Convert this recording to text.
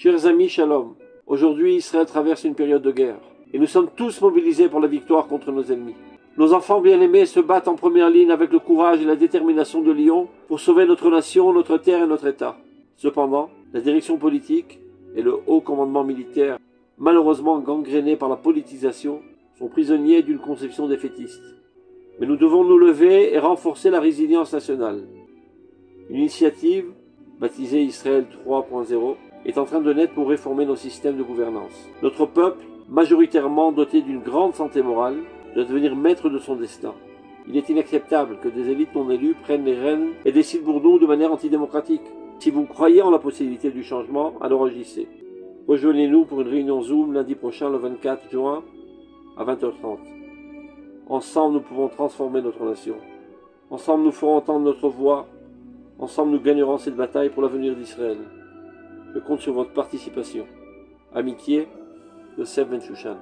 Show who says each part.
Speaker 1: Chers amis, shalom. Aujourd'hui, Israël traverse une période de guerre. Et nous sommes tous mobilisés pour la victoire contre nos ennemis. Nos enfants bien-aimés se battent en première ligne avec le courage et la détermination de Lyon pour sauver notre nation, notre terre et notre État. Cependant, la direction politique et le haut commandement militaire, malheureusement gangrénés par la politisation, sont prisonniers d'une conception défaitiste. Mais nous devons nous lever et renforcer la résilience nationale. Une initiative, baptisée Israël 3.0, est en train de naître pour réformer nos systèmes de gouvernance. Notre peuple, majoritairement doté d'une grande santé morale, doit devenir maître de son destin. Il est inacceptable que des élites non élues prennent les rênes et décident pour nous de manière antidémocratique. Si vous croyez en la possibilité du changement, alors agissez. Rejoignez-nous pour une réunion Zoom lundi prochain, le 24 juin, à 20h30. Ensemble, nous pouvons transformer notre nation. Ensemble, nous ferons entendre notre voix. Ensemble, nous gagnerons cette bataille pour l'avenir d'Israël. Je compte sur votre participation. Amitié, Yosef Ben Shushan.